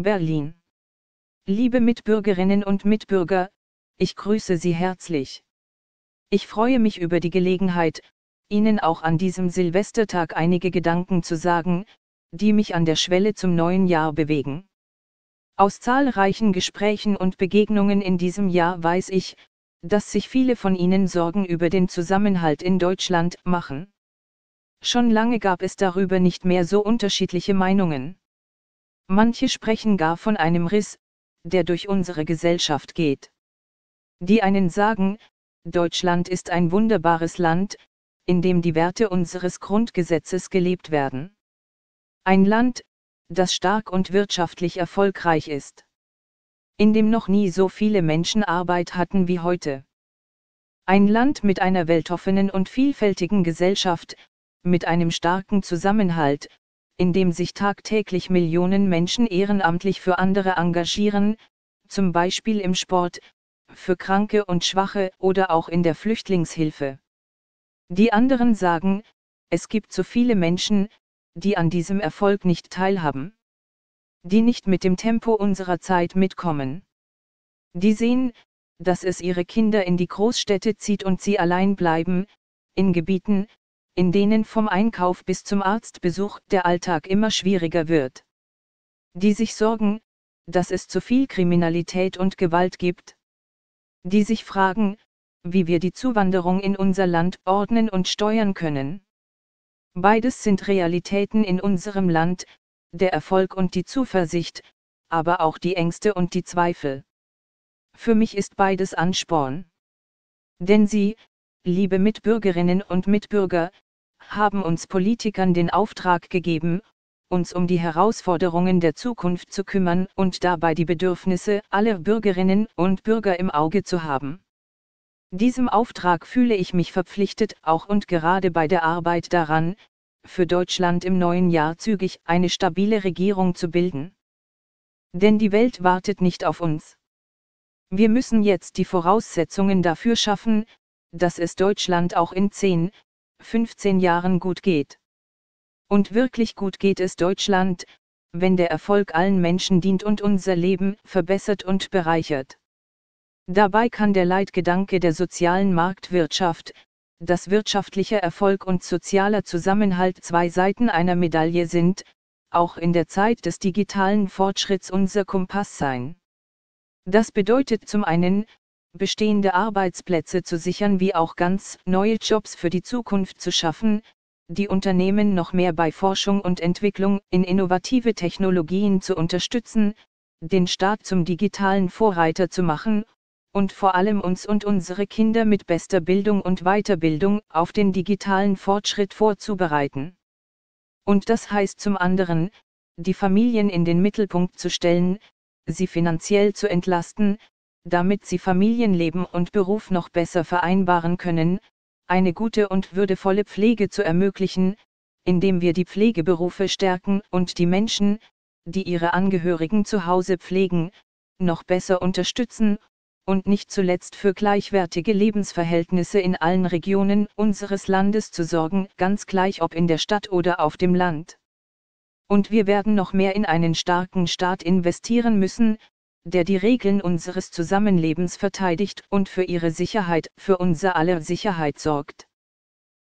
Berlin. Liebe Mitbürgerinnen und Mitbürger, ich grüße Sie herzlich. Ich freue mich über die Gelegenheit, Ihnen auch an diesem Silvestertag einige Gedanken zu sagen, die mich an der Schwelle zum neuen Jahr bewegen. Aus zahlreichen Gesprächen und Begegnungen in diesem Jahr weiß ich, dass sich viele von Ihnen Sorgen über den Zusammenhalt in Deutschland machen. Schon lange gab es darüber nicht mehr so unterschiedliche Meinungen. Manche sprechen gar von einem Riss, der durch unsere Gesellschaft geht. Die einen sagen, Deutschland ist ein wunderbares Land, in dem die Werte unseres Grundgesetzes gelebt werden. Ein Land, das stark und wirtschaftlich erfolgreich ist. In dem noch nie so viele Menschen Arbeit hatten wie heute. Ein Land mit einer weltoffenen und vielfältigen Gesellschaft, mit einem starken Zusammenhalt, in dem sich tagtäglich Millionen Menschen ehrenamtlich für andere engagieren, zum Beispiel im Sport, für Kranke und Schwache oder auch in der Flüchtlingshilfe. Die anderen sagen, es gibt so viele Menschen, die an diesem Erfolg nicht teilhaben. Die nicht mit dem Tempo unserer Zeit mitkommen. Die sehen, dass es ihre Kinder in die Großstädte zieht und sie allein bleiben, in Gebieten, in denen vom Einkauf bis zum Arztbesuch der Alltag immer schwieriger wird. Die sich sorgen, dass es zu viel Kriminalität und Gewalt gibt. Die sich fragen, wie wir die Zuwanderung in unser Land ordnen und steuern können. Beides sind Realitäten in unserem Land, der Erfolg und die Zuversicht, aber auch die Ängste und die Zweifel. Für mich ist beides Ansporn. Denn Sie, liebe Mitbürgerinnen und Mitbürger, haben uns Politikern den Auftrag gegeben, uns um die Herausforderungen der Zukunft zu kümmern und dabei die Bedürfnisse aller Bürgerinnen und Bürger im Auge zu haben. Diesem Auftrag fühle ich mich verpflichtet, auch und gerade bei der Arbeit daran, für Deutschland im neuen Jahr zügig eine stabile Regierung zu bilden. Denn die Welt wartet nicht auf uns. Wir müssen jetzt die Voraussetzungen dafür schaffen, dass es Deutschland auch in 10, 15 Jahren gut geht. Und wirklich gut geht es Deutschland, wenn der Erfolg allen Menschen dient und unser Leben verbessert und bereichert. Dabei kann der Leitgedanke der sozialen Marktwirtschaft, dass wirtschaftlicher Erfolg und sozialer Zusammenhalt zwei Seiten einer Medaille sind, auch in der Zeit des digitalen Fortschritts unser Kompass sein. Das bedeutet zum einen, bestehende Arbeitsplätze zu sichern wie auch ganz neue Jobs für die Zukunft zu schaffen, die Unternehmen noch mehr bei Forschung und Entwicklung in innovative Technologien zu unterstützen, den Staat zum digitalen Vorreiter zu machen, und vor allem uns und unsere Kinder mit bester Bildung und Weiterbildung auf den digitalen Fortschritt vorzubereiten. Und das heißt zum anderen, die Familien in den Mittelpunkt zu stellen, sie finanziell zu entlasten, damit sie Familienleben und Beruf noch besser vereinbaren können, eine gute und würdevolle Pflege zu ermöglichen, indem wir die Pflegeberufe stärken und die Menschen, die ihre Angehörigen zu Hause pflegen, noch besser unterstützen, und nicht zuletzt für gleichwertige Lebensverhältnisse in allen Regionen unseres Landes zu sorgen, ganz gleich ob in der Stadt oder auf dem Land. Und wir werden noch mehr in einen starken Staat investieren müssen, der die Regeln unseres Zusammenlebens verteidigt und für ihre Sicherheit, für unser aller Sicherheit sorgt.